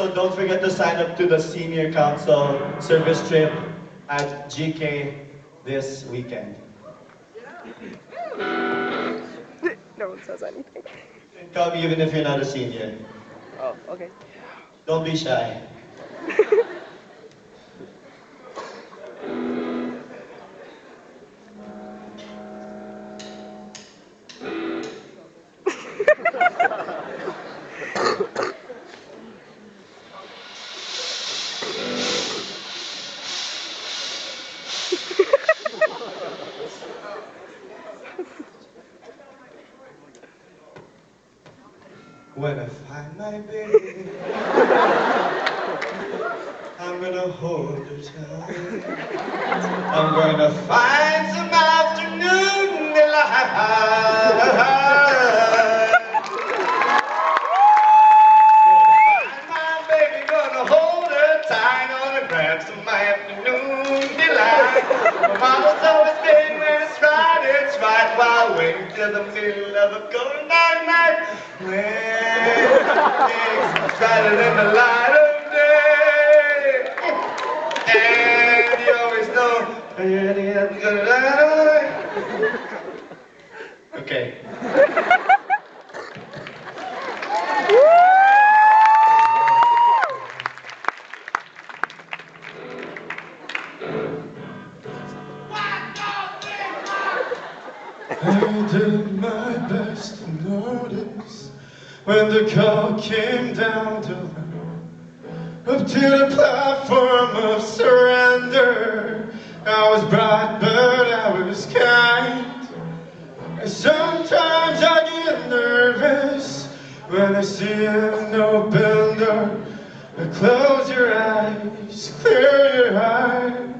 Also, don't forget to sign up to the Senior Council service trip at GK this weekend. no one says anything. You can come even if you're not a senior. Oh, okay. Don't be shy. When I find my baby, I'm gonna hold her tight. I'm gonna find some right, while waiting till the middle of a cold dark night. When it's brighter than the light I did my best to notice when the call came down to up to the platform of surrender. I was bright, but I was kind. And sometimes I get nervous when I see an open door. Close your eyes, clear your heart.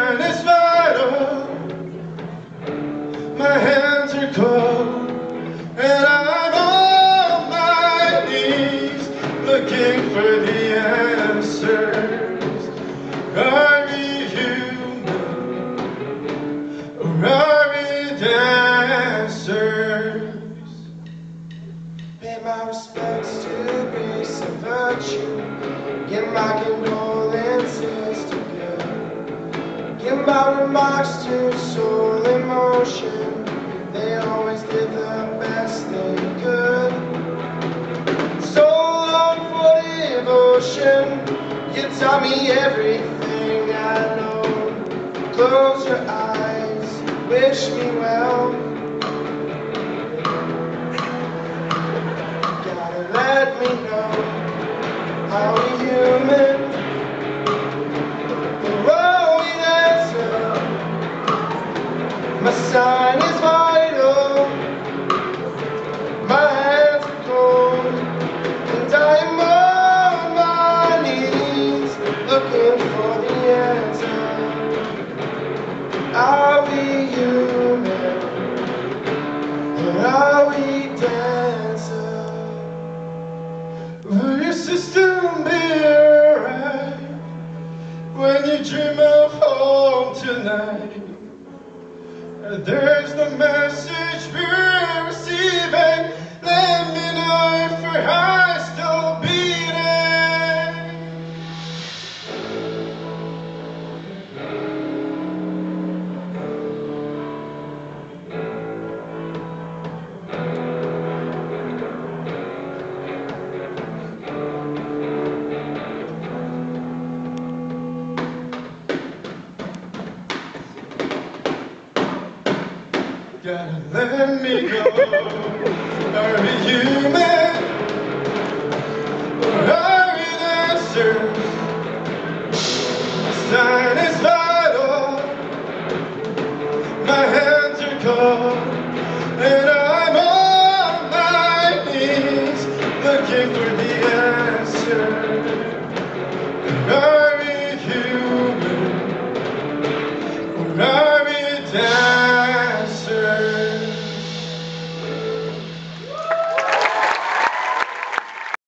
dancers? Pay my respects to grace and virtue. Give my condolences to good. Give my remarks to soul emotion. They always did the best they could. So long for devotion. You taught me everything I know. Close your eyes, wish me well. My sign is vital. My hands are cold. And I'm on my knees looking for the answer. Are we human? Or are we dancers? Will your system be alright when you dream of home tonight? There's the message we're receiving. Let me know if your heart's Gotta let me go. Are we human?